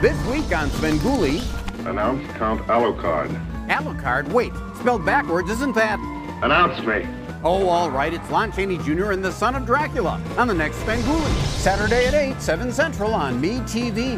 This week on Svengoolie, Announce Count Alucard. Alucard. Wait, spelled backwards, isn't that? Announce me. Oh, all right. It's Lon Chaney Jr. and the Son of Dracula on the next Svengoolie. Saturday at 8, 7 Central on MeTV.